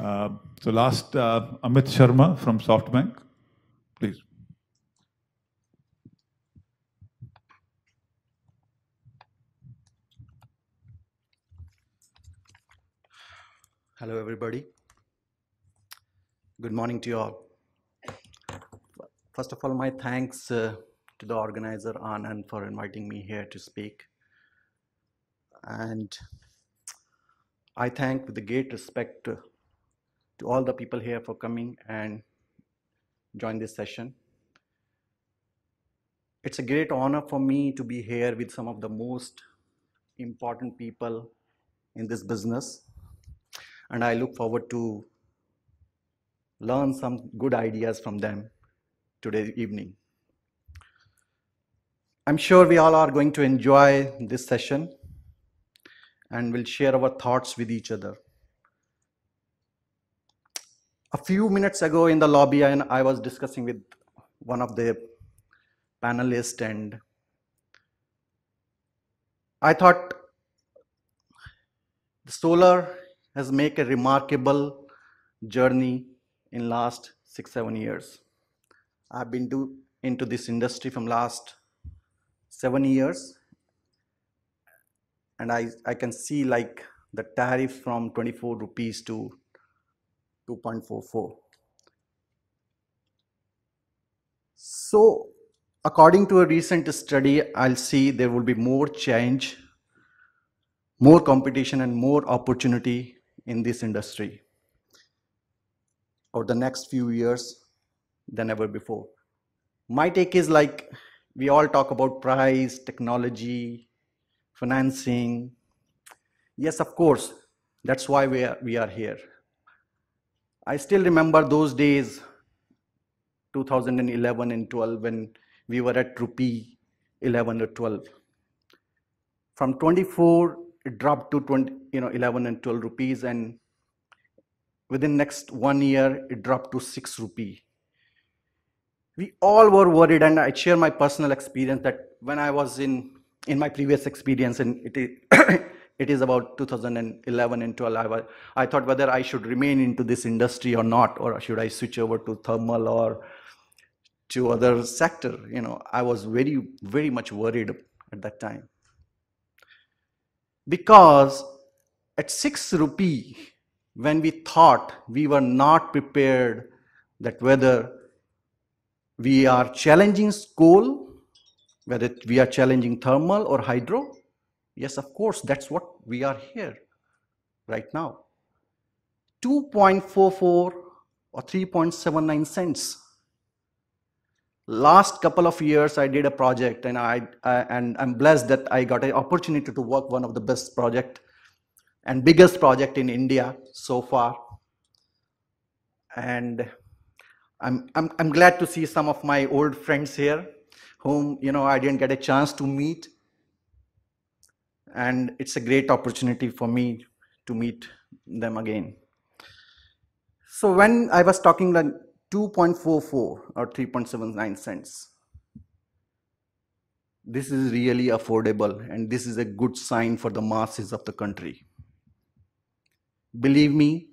Uh, so last, uh, Amit Sharma from SoftBank, please. Hello, everybody. Good morning to you all. First of all, my thanks uh, to the organizer Anand for inviting me here to speak. And I thank with the great respect to, all the people here for coming and join this session. It's a great honor for me to be here with some of the most important people in this business and I look forward to learn some good ideas from them today evening. I'm sure we all are going to enjoy this session and we'll share our thoughts with each other. A few minutes ago in the lobby, I, I was discussing with one of the panelists, and I thought the solar has made a remarkable journey in last six seven years. I've been do, into this industry from last seven years. And i i can see like the tariff from 24 rupees to 2.44 so according to a recent study i'll see there will be more change more competition and more opportunity in this industry over the next few years than ever before. My take is like we all talk about price, technology, financing. Yes, of course, that's why we are, we are here. I still remember those days, 2011 and 12, when we were at rupee 11 or 12. From 24 it dropped to 20, you know, 11 and 12 rupees and within next one year, it dropped to six rupee. We all were worried and I share my personal experience that when I was in, in my previous experience and it it is about 2011 and 12, I, thought whether I should remain into this industry or not, or should I switch over to thermal or to other sector, you know, I was very, very much worried at that time. Because at 6 rupee when we thought we were not prepared that whether we are challenging coal whether we are challenging thermal or hydro yes of course that's what we are here right now. 2.44 or 3.79 cents. Last couple of years i did a project and i, I and i'm blessed that i got an opportunity to work one of the best project and biggest project in india so far. And I'm, I'm i'm glad to see some of my old friends here whom you know i didn't get a chance to meet and it's a great opportunity for me to meet them again so when i was talking that 2.44 or 3.79 cents. This is really affordable and this is a good sign for the masses of the country. Believe me,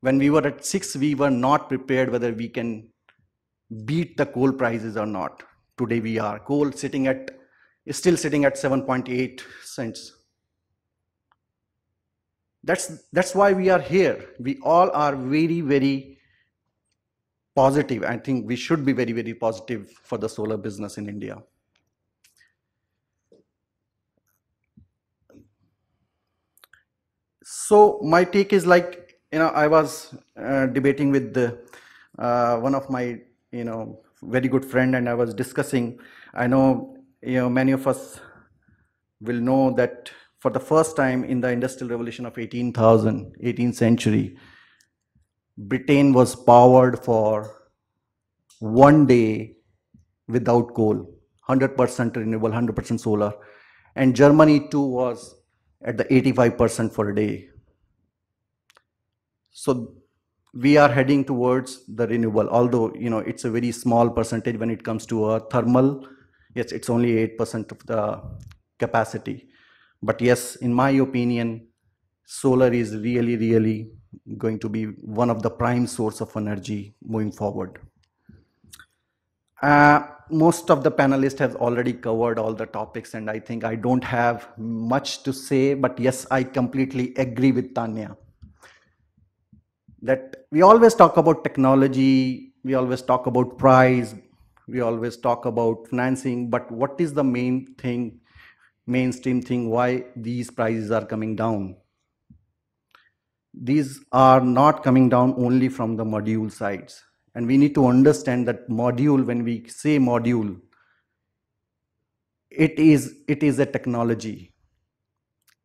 when we were at 6, we were not prepared whether we can beat the coal prices or not. Today we are. Coal sitting at is still sitting at 7.8 cents. That's that's why we are here. We all are very very positive. I think we should be very, very positive for the solar business in India. So my take is like, you know, I was uh, debating with the, uh, one of my, you know, very good friend and I was discussing, I know, you know, many of us will know that for the first time in the industrial revolution of 18,000, 18th century, Britain was powered for one day without coal, 100% renewable, 100% solar. And Germany too was at the 85% for a day. So we are heading towards the renewable, although you know it's a very small percentage when it comes to a thermal. Yes, it's only 8% of the capacity. But yes, in my opinion, solar is really, really going to be one of the prime source of energy moving forward. Uh, most of the panelists have already covered all the topics and I think I don't have much to say, but yes, I completely agree with Tanya. That we always talk about technology, we always talk about price, we always talk about financing, but what is the main thing, mainstream thing, why these prices are coming down? These are not coming down only from the module sides and we need to understand that module, when we say module, it is, it is a technology.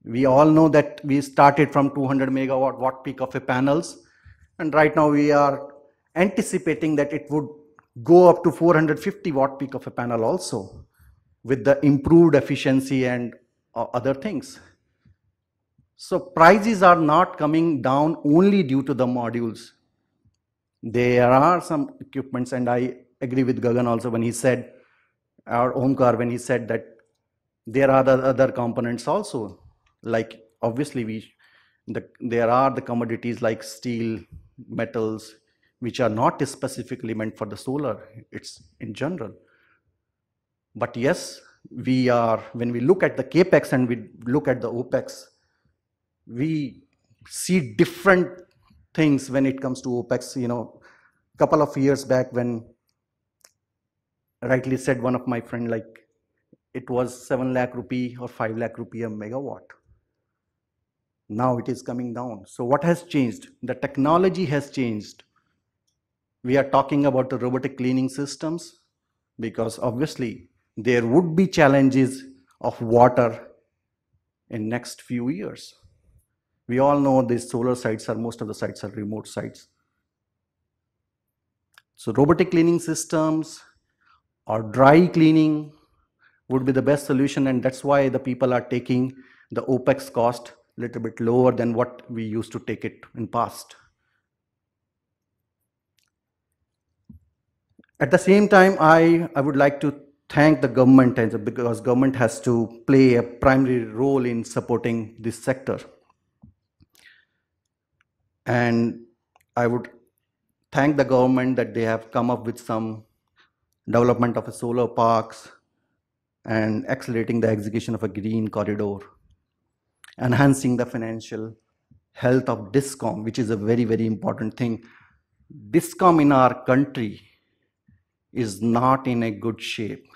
We all know that we started from 200 megawatt watt peak of a panels. And right now we are anticipating that it would go up to 450 watt peak of a panel also with the improved efficiency and uh, other things. So prices are not coming down only due to the modules there are some equipments and i agree with gagan also when he said or omkar when he said that there are the other components also like obviously we the, there are the commodities like steel metals which are not specifically meant for the solar it's in general but yes we are when we look at the capex and we look at the opex we see different things when it comes to OPEX. You know, a couple of years back when rightly said one of my friend like it was 7 lakh rupee or 5 lakh rupee a megawatt. Now it is coming down. So what has changed? The technology has changed. We are talking about the robotic cleaning systems because obviously there would be challenges of water in next few years. We all know these solar sites are, most of the sites are remote sites. So robotic cleaning systems or dry cleaning would be the best solution and that's why the people are taking the OPEX cost a little bit lower than what we used to take it in past. At the same time, I, I would like to thank the government because government has to play a primary role in supporting this sector. And I would thank the government that they have come up with some development of solar parks and accelerating the execution of a green corridor, enhancing the financial health of DISCOM, which is a very, very important thing. DISCOM in our country is not in a good shape.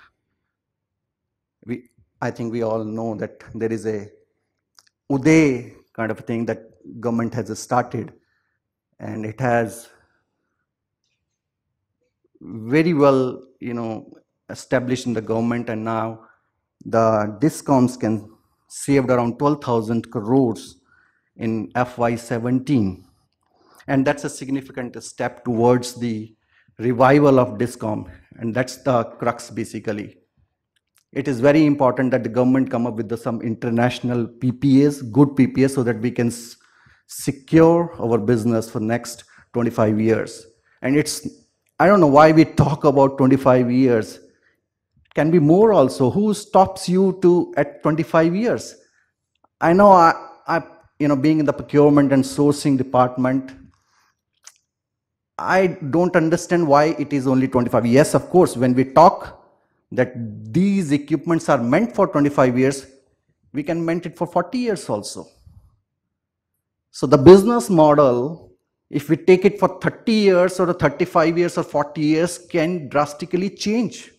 We, I think we all know that there is a Uday kind of thing that government has started and it has very well, you know, established in the government and now the discoms can saved around 12,000 crores in FY17. And that's a significant step towards the revival of DISCOM. And that's the crux basically. It is very important that the government come up with the, some international PPAs, good PPAs, so that we can secure our business for next 25 years. And it's, I don't know why we talk about 25 years. It can be more also. Who stops you to at 25 years? I know I, I, you know, being in the procurement and sourcing department, I don't understand why it is only 25. Yes, of course, when we talk that these equipments are meant for 25 years, we can meant it for 40 years also. So the business model, if we take it for 30 years or 35 years or 40 years, can drastically change.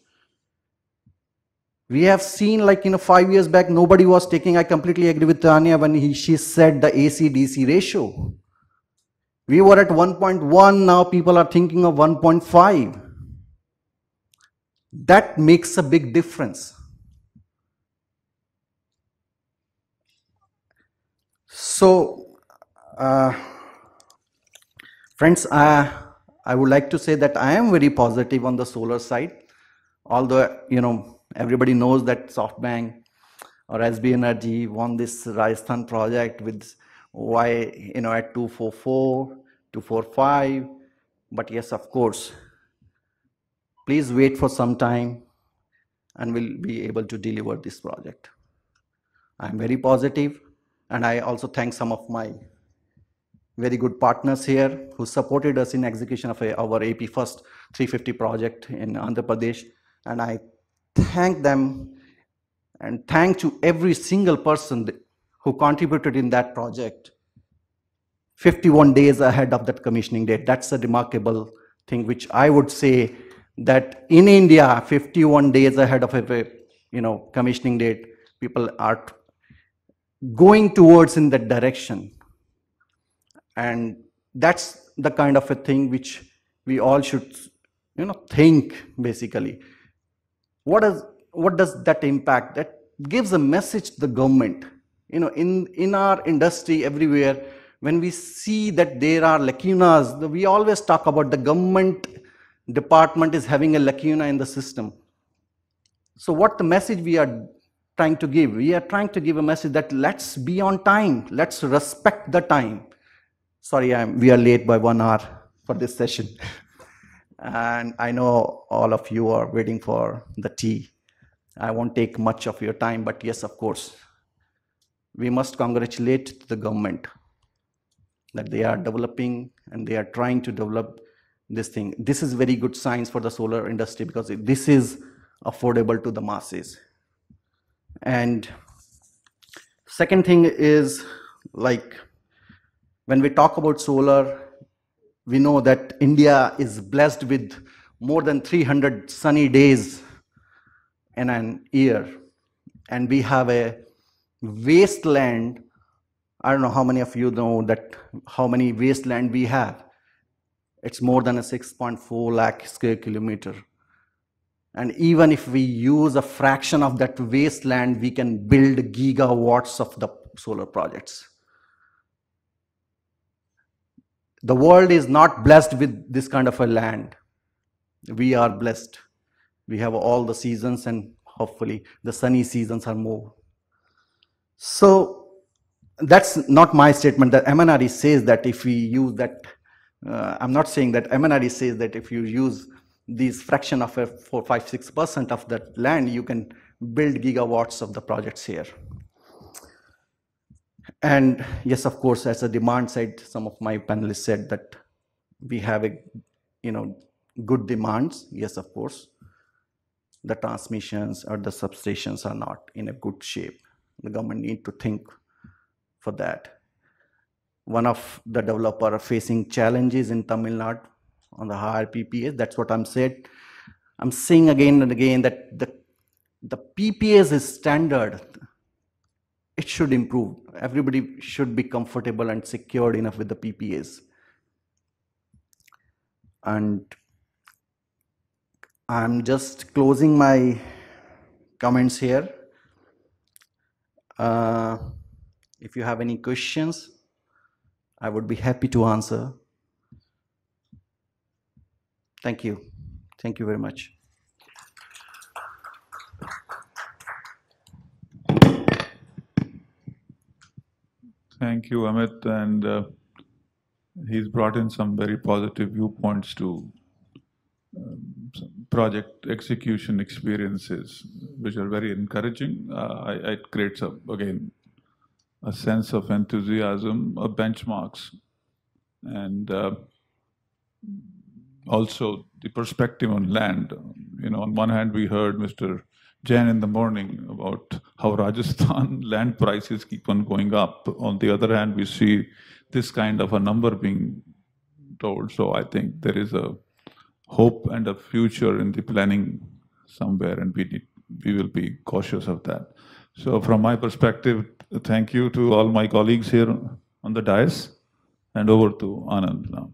We have seen like, you know, five years back, nobody was taking, I completely agree with Tanya when he, she said the AC-DC ratio. We were at 1.1, now people are thinking of 1.5. That makes a big difference. So uh, friends, uh, I would like to say that I am very positive on the solar side. Although, you know, everybody knows that SoftBank or SB Energy won this Rajasthan project with why, you know, at 244, 245. But yes, of course, please wait for some time and we'll be able to deliver this project. I'm very positive and I also thank some of my very good partners here who supported us in execution of a, our AP First 350 project in Andhra Pradesh. And I thank them and thank to every single person who contributed in that project 51 days ahead of that commissioning date. That's a remarkable thing, which I would say that in India, 51 days ahead of a you know commissioning date, people are going towards in that direction. And that's the kind of a thing which we all should you know think basically. What does what does that impact? That gives a message to the government. You know, in, in our industry everywhere, when we see that there are lacunas, we always talk about the government department is having a lacuna in the system. So what the message we are trying to give? We are trying to give a message that let's be on time. Let's respect the time. Sorry, I'm, we are late by one hour for this session. and I know all of you are waiting for the tea. I won't take much of your time, but yes, of course, we must congratulate the government that they are developing and they are trying to develop this thing. This is very good science for the solar industry because this is affordable to the masses. And second thing is like when we talk about solar, we know that India is blessed with more than 300 sunny days in an year. And we have a wasteland. I don't know how many of you know that how many wasteland we have. It's more than a 6.4 lakh square kilometer. And even if we use a fraction of that wasteland, we can build gigawatts of the solar projects. The world is not blessed with this kind of a land. We are blessed. We have all the seasons and hopefully the sunny seasons are more. So that's not my statement. That MNRE says that if we use that, uh, I'm not saying that MNRE says that if you use these fraction of a 4, 5, 6% of that land, you can build gigawatts of the projects here. And yes, of course, as a demand side, some of my panelists said that we have a, you know, good demands. Yes, of course the transmissions or the substations are not in a good shape. The government need to think for that. One of the developer facing challenges in Tamil Nadu on the higher PPAs, that's what I'm said. I'm saying again and again that the, the PPAs is standard. It should improve. Everybody should be comfortable and secured enough with the PPAs. And I'm just closing my comments here. Uh, if you have any questions, I would be happy to answer. Thank you. Thank you very much. Thank you, Amit. And uh, he's brought in some very positive viewpoints to um, project execution experiences, which are very encouraging. Uh, it creates, a, again, a sense of enthusiasm, of benchmarks, and uh, also the perspective on land. You know, on one hand, we heard Mr. Jain in the morning about how Rajasthan land prices keep on going up. On the other hand, we see this kind of a number being told. So I think there is a hope and a future in the planning somewhere, and we need, we will be cautious of that. So from my perspective, thank you to all my colleagues here on the dais, and over to Anand now.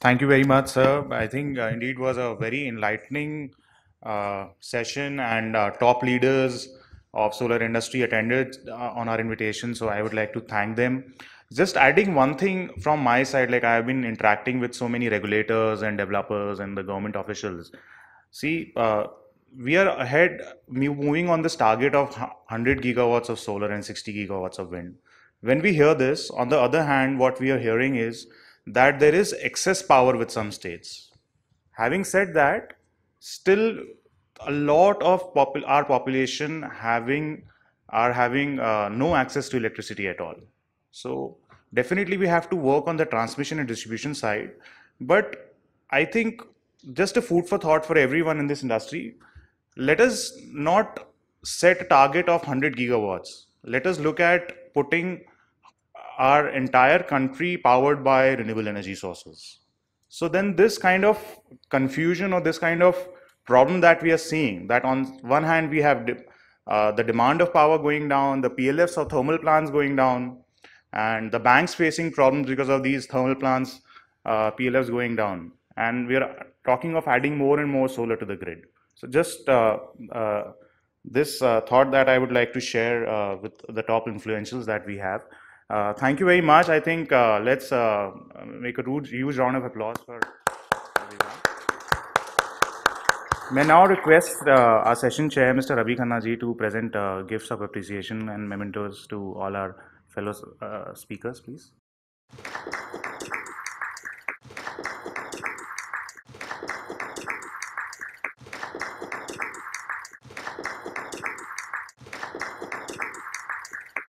Thank you very much, sir. I think uh, indeed was a very enlightening uh, session, and uh, top leaders of solar industry attended uh, on our invitation. So I would like to thank them. Just adding one thing from my side, like I have been interacting with so many regulators and developers and the government officials. See, uh, we are ahead, moving on this target of 100 gigawatts of solar and 60 gigawatts of wind. When we hear this, on the other hand, what we are hearing is that there is excess power with some states. Having said that, still a lot of our population having are having uh, no access to electricity at all. So Definitely, we have to work on the transmission and distribution side. But I think just a food for thought for everyone in this industry. Let us not set a target of 100 gigawatts. Let us look at putting our entire country powered by renewable energy sources. So then this kind of confusion or this kind of problem that we are seeing that on one hand we have uh, the demand of power going down, the PLFs or thermal plants going down, and the banks facing problems because of these thermal plants, uh, PLFs going down. And we are talking of adding more and more solar to the grid. So just uh, uh this uh, thought that I would like to share uh, with the top influentials that we have. thank you very much. I think let's make a huge round of applause for everyone. May now request uh, our session chair, Mr. Ravi Khanna ji, to present uh, gifts of appreciation and mementos to all our fellow uh, speakers, please.